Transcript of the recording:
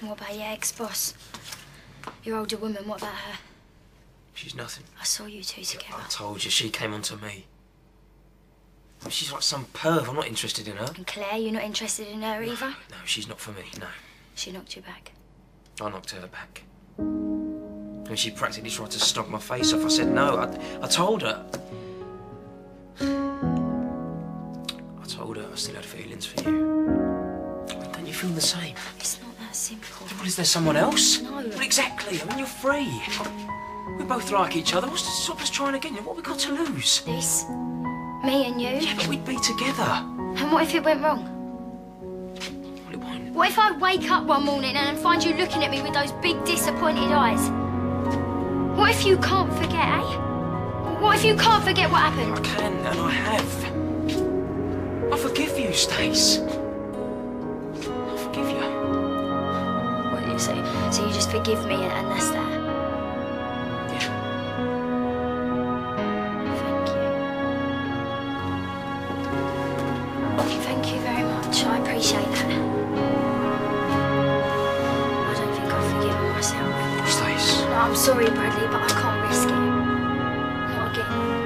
And what about your ex-boss? Your older woman, what about her? She's nothing. I saw you two together. I told you, she came onto me. She's like some perv. I'm not interested in her. And Claire, you're not interested in her either? No, she's not for me, no. She knocked you back. I knocked her back. And she practically tried to snog my face off. I said no. I, I told her. I told her I still had feelings for you. Don't you feel the same? It's not that simple. Well, is there someone else? No. Well, exactly. I mean, you're free. We both like each other. What's to stop us trying again? What have we got to lose? This? Me and you? Yeah, but we'd be together. And what if it went wrong? Well, it won't. What if I wake up one morning and find you looking at me with those big disappointed eyes? What if you can't forget, eh? What if you can't forget what happened? I can, and I have. I forgive you, Stace. So you just forgive me and that's that. Yeah. Thank you. Thank you very much. I appreciate that. I don't think I've forgiven myself. Stace. I'm sorry, Bradley, but I can't risk it. Not again.